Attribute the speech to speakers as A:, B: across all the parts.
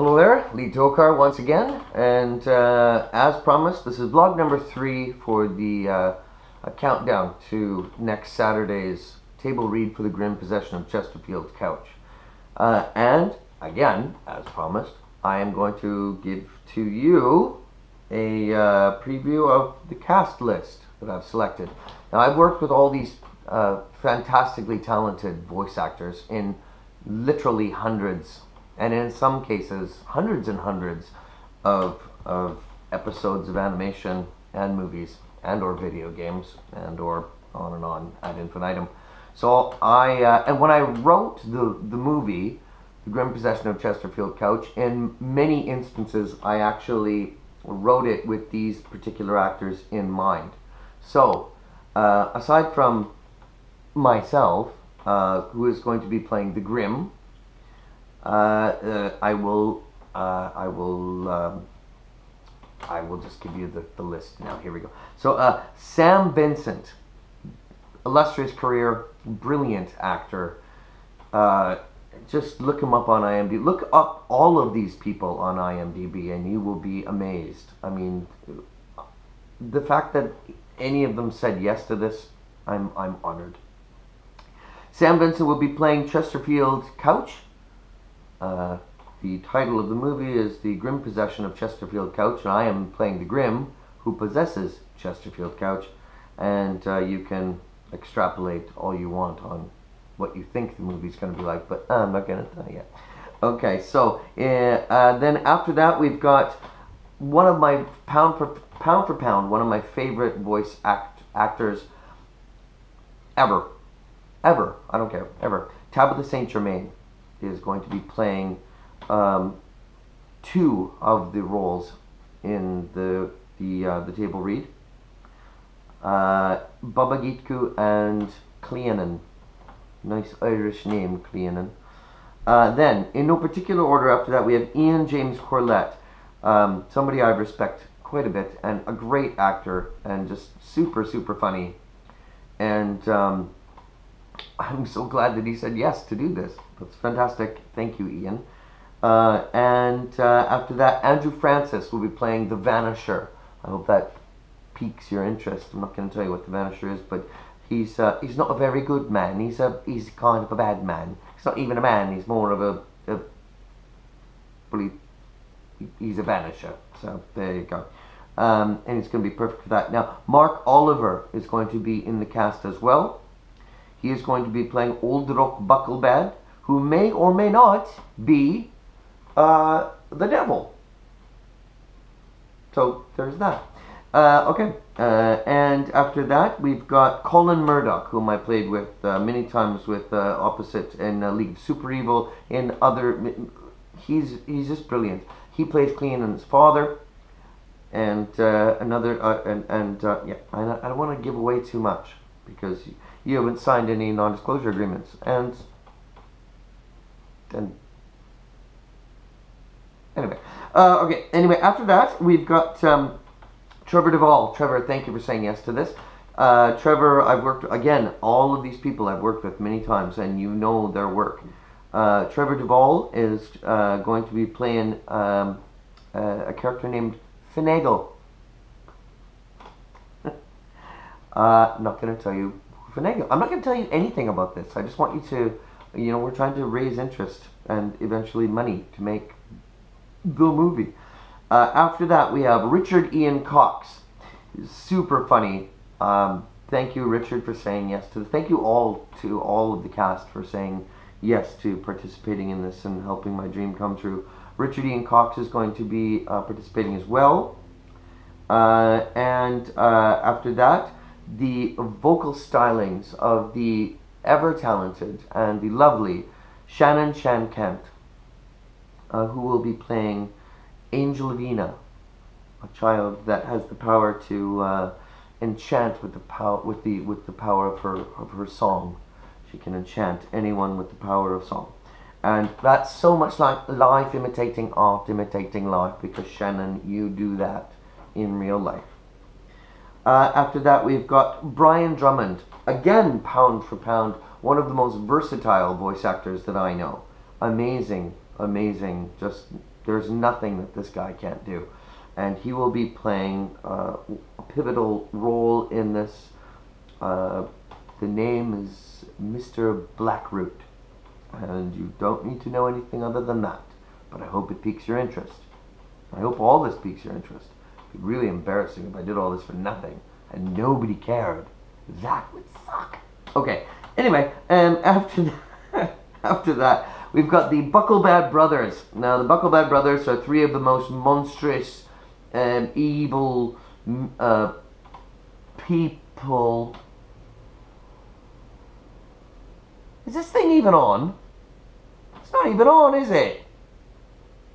A: Hello there, Lee Tockar once again, and uh, as promised, this is vlog number three for the uh, countdown to next Saturday's table read for the Grym possession of Chesterfield's couch. Uh, and again, as promised, I am going to give to you a uh, preview of the cast list that I've selected. Now, I've worked with all these uh, fantastically talented voice actors in literally hundreds and in some cases hundreds and hundreds of, of episodes of animation and movies and or video games and or on and on ad infinitum. So I uh, and when I wrote the the movie, The Grym Possession of Chesterfield Couch, in many instances I actually wrote it with these particular actors in mind. So uh, aside from myself, uh, who is going to be playing the Grym, I will, uh, I will, um, I will just give you the, the list now. Here we go. So Sam Vincent, illustrious career, brilliant actor. just look him up on IMDb. Look up all of these people on IMDb, and you will be amazed. I mean, the fact that any of them said yes to this, I'm I'm honored. Sam Vincent will be playing Chesterfield Couch, uh, the title of the movie is The Grym Possession of Chesterfield Couch, and I am playing the Grym who possesses Chesterfield Couch, and uh, you can extrapolate all you want on what you think the movie's going to be like, but I'm not going to tell you. Okay, so uh, uh, then after that we've got one of my pound for pound for pound, one of my favorite voice act actors ever, ever. I don't care, ever. Tabitha St. Germain is going to be playing um, two of the roles in the the uh, the table read. Uh, Babagitku and Cleanan. Nice Irish name, Cleanan. Uh, then, in no particular order after that, we have Ian James Corlett, um, somebody I respect quite a bit, and a great actor, and just super, super funny. And um, I'm so glad that he said yes to do this. That's fantastic. Thank you, Ian. Uh, and uh, after that, Andrew Francis will be playing The Vanisher. I hope that piques your interest. I'm not going to tell you what The Vanisher is, but he's uh, he's not a very good man. He's a he's kind of a bad man. He's not even a man. He's more of a, a well, he, he's a vanisher. So there you go. Um, and he's going to be perfect for that. Now, Mark Oliver is going to be in the cast as well. He is going to be playing Old Rock Bucklebad, who may or may not be uh, the devil. So there's that. Uh, okay, uh, and after that we've got Colin Murdock, whom I played with uh, many times with uh, opposite in uh, League Super Evil. In other, he's he's just brilliant. He plays Clean and his father, and another and and yeah, I, I don't want to give away too much because you haven't signed any non-disclosure agreements, and then anyway, uh, okay. Anyway, after that, we've got um, Trevor Duvall. Trevor, thank you for saying yes to this. Uh, Trevor, I've worked again. All of these people I've worked with many times, and you know their work. Uh, Trevor Duvall is uh, going to be playing um, a character named Finagle. Uh, not going to tell you. I'm not going to tell you anything about this. I just want you to, you know, we're trying to raise interest and eventually money to make the movie. Uh, after that, we have Richard Ian Cox. Super funny. Um, thank you, Richard, for saying yes to. Thank you all to all of the cast for saying yes to participating in this and helping my dream come true. Richard Ian Cox is going to be uh, participating as well. Uh, and uh, after that, the vocal stylings of the ever talented and the lovely Shannon Chan Kent, uh, who will be playing Angelina, a child that has the power to uh, enchant with the power with the with the power of her of her song. She can enchant anyone with the power of song. And that's so much like life imitating art, imitating life, because Shannon, you do that in real life. Uh, after that, we've got Brian Drummond. Again, pound for pound, one of the most versatile voice actors that I know. Amazing, amazing, just There's nothing that this guy can't do. And he will be playing uh, a pivotal role in this. Uh, the name is Mr. Blackroot. And you don't need to know anything other than that. But I hope it piques your interest. I hope all this piques your interest. Really embarrassing if I did all this for nothing and nobody cared. That would suck. Okay. Anyway, um, after after that, we've got the Bucklebad Brothers. Now, the Bucklebad Brothers are three of the most monstrous, um, evil uh, people. Is this thing even on? It's not even on, is it?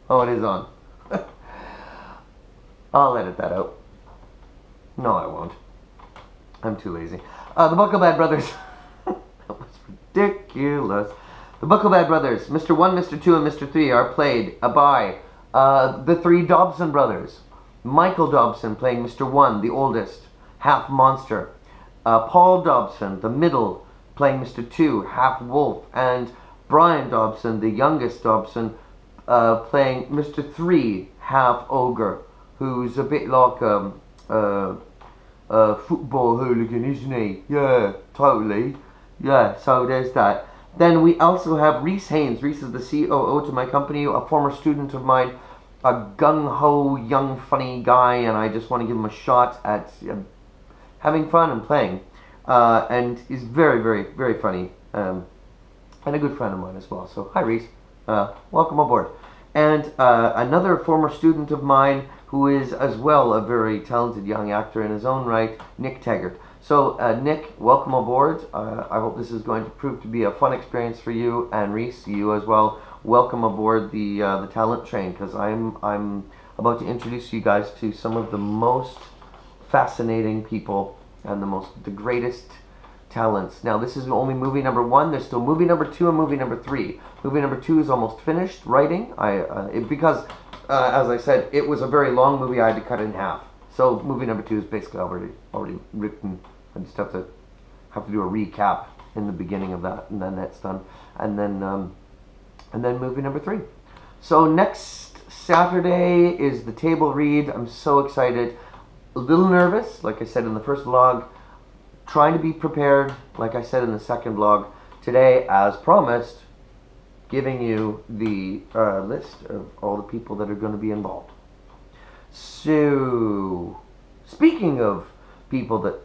A: Oh, it is on. I'll edit that out. No, I won't. I'm too lazy. Uh, the Bucklebad Brothers. that was ridiculous. The Bucklebad Brothers, Mr. 1, Mr. 2, and Mr. 3 are played by uh, the three Dobson brothers. Michael Dobson playing Mr. 1, the oldest, half monster. Uh, Paul Dobson, the middle, playing Mr. 2, half wolf. And Brian Dobson, the youngest Dobson, uh, playing Mr. 3, half ogre, who's a bit like um, uh, a football hooligan, isn't he? Yeah, totally. Yeah, so there's that. Then we also have Rees Haynes. Rees is the COO to my company, a former student of mine, a gung-ho, young, funny guy, and I just want to give him a shot at uh, having fun and playing. Uh, and he's very, very, very funny, um, and a good friend of mine as well. So, hi Rees, uh, welcome aboard. And uh, another former student of mine who is as well a very talented young actor in his own right, Nick Taggart. So, uh, Nick, welcome aboard. Uh, I hope this is going to prove to be a fun experience for you, and Rees, you as well. Welcome aboard the uh, the talent train, because I'm I'm about to introduce you guys to some of the most fascinating people and the most the greatest talents. Now, this is only movie number one. There's still movie number two and movie number three. Movie number two is almost finished writing. I uh, it, because uh, as I said, it was a very long movie. I had to cut it in half. So movie number two is basically already already written. I just have to have to do a recap in the beginning of that, and then that's done. And then um, and then movie number three. So next Saturday is the table read. I'm so excited. A little nervous, like I said in the first vlog. Trying to be prepared, like I said in the second vlog. Today, as promised, giving you the uh, list of all the people that are going to be involved. So, speaking of people that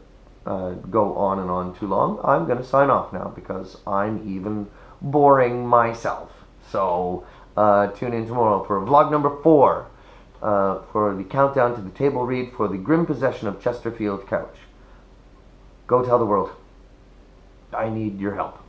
A: uh, go on and on too long, I'm going to sign off now because I'm even boring myself. So, uh, tune in tomorrow for vlog number four uh, for the countdown to the table read for the Grym possession of Chesterfield Couch. Go tell the world. I need your help.